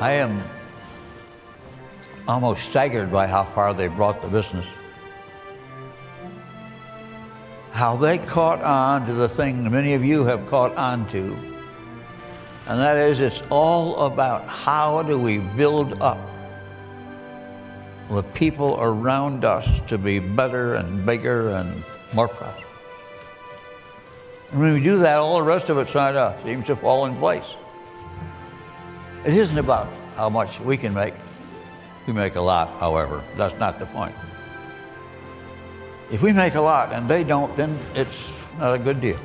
I am almost staggered by how far they brought the business. How they caught on to the thing many of you have caught on to, and that is it's all about how do we build up the people around us to be better and bigger and more prosperous. And when we do that, all the rest of it side up seems to fall in place. It isn't about how much we can make. We make a lot, however. That's not the point. If we make a lot and they don't, then it's not a good deal.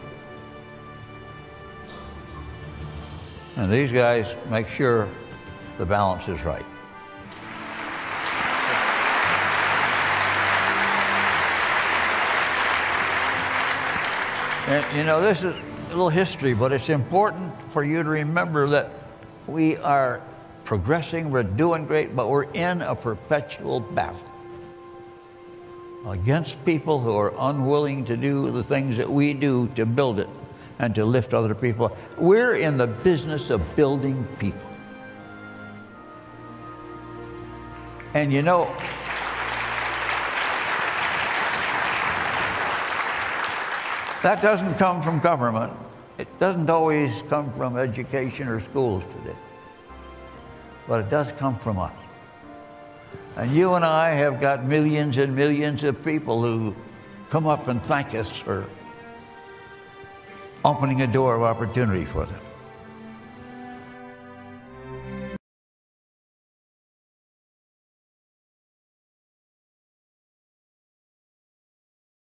And these guys make sure the balance is right. And you know, this is a little history, but it's important for you to remember that we are progressing, we're doing great, but we're in a perpetual battle against people who are unwilling to do the things that we do to build it and to lift other people. We're in the business of building people. And you know, That doesn't come from government. It doesn't always come from education or schools today. But it does come from us. And you and I have got millions and millions of people who come up and thank us for opening a door of opportunity for them.